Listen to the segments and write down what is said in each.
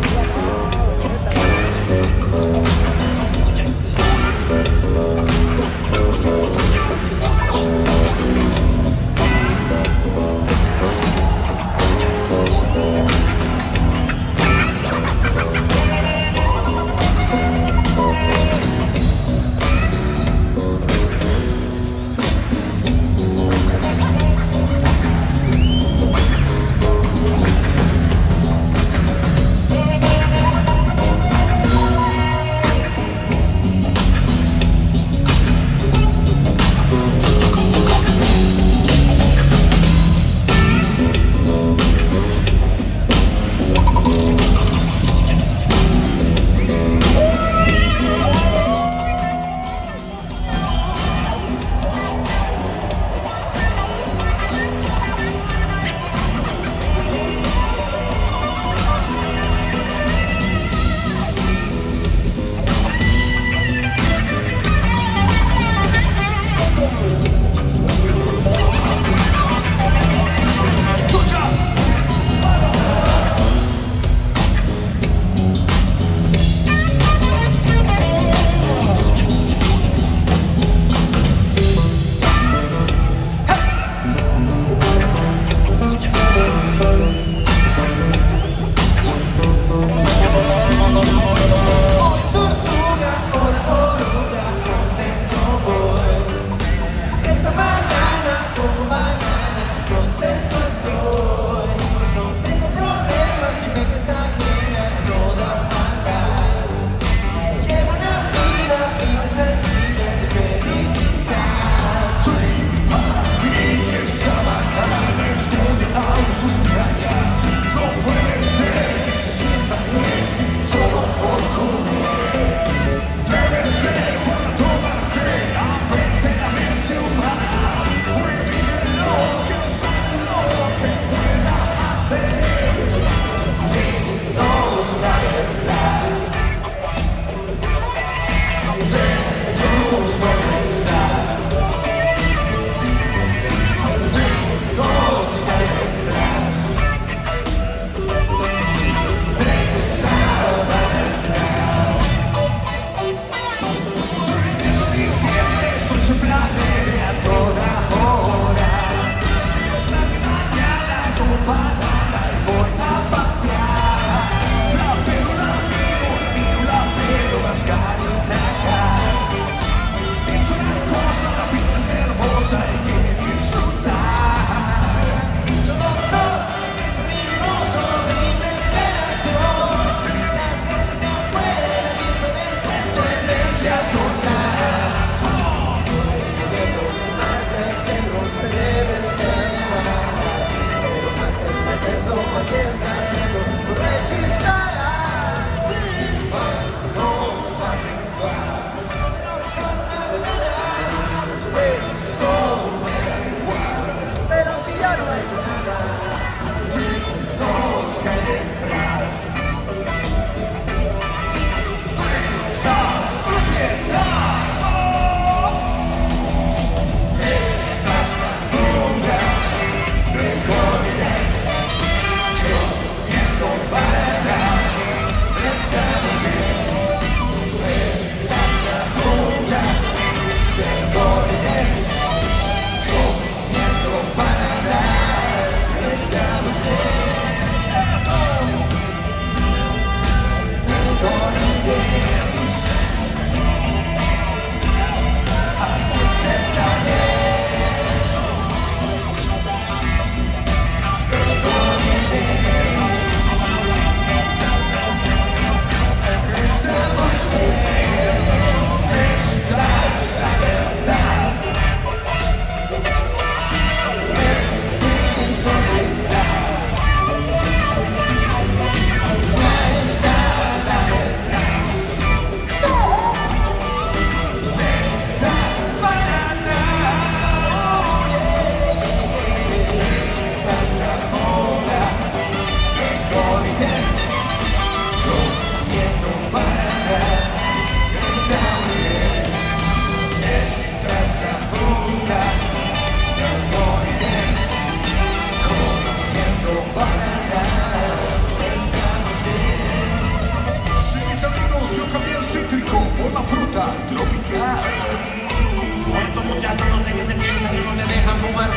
Gracias.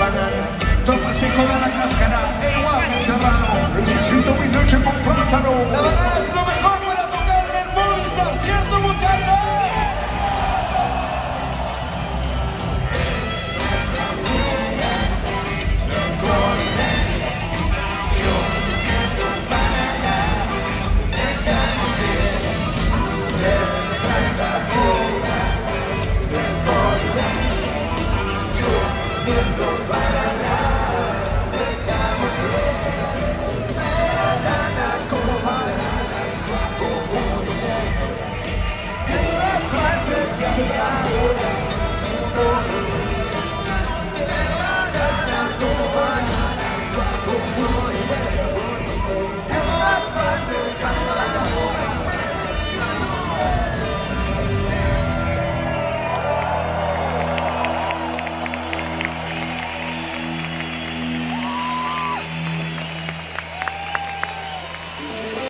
banana. Tropa sem cola na.